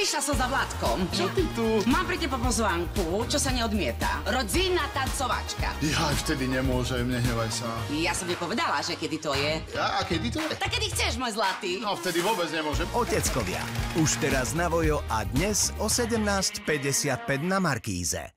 Prišla som za Vládkom. Čo ty tu? Mám pre teba pozvánku, čo sa neodmieta. Rodzinná tancovačka. Ja vtedy nemôžem, nehnevaj sa. Ja som nepovedala, že kedy to je. Ja, a kedy to je? Tak kedy chceš, môj zlatý. No vtedy vôbec nemôžem. Oteckovia. Už teraz na Vojo a dnes o 17.55 na Markíze.